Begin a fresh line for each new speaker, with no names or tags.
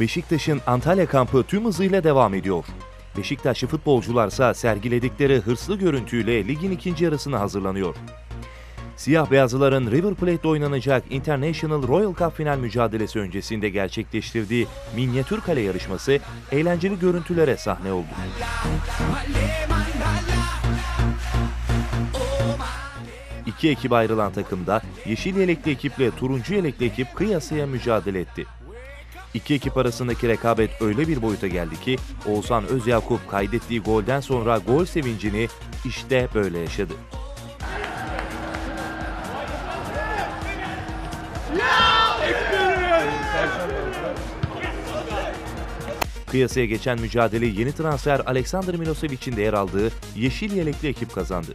Beşiktaş'ın Antalya kampı tüm hızıyla devam ediyor. Beşiktaşlı futbolcularsa sergiledikleri hırslı görüntüyle ligin ikinci yarısına hazırlanıyor. Siyah beyazlıların River Plate'de oynanacak International Royal Cup final mücadelesi öncesinde gerçekleştirdiği minyatür kale yarışması eğlenceli görüntülere sahne oldu. İki ekip ayrılan takımda yeşil yelekli ekiple turuncu yelekli ekip kıyasıya mücadele etti. İki ekip arasındaki rekabet öyle bir boyuta geldi ki Oğuzhan Özyakup kaydettiği golden sonra gol sevincini işte böyle yaşadı. Kıyasaya geçen mücadeleyi yeni transfer Aleksandr Milosevic'in de yer aldığı yeşil yelekli ekip kazandı.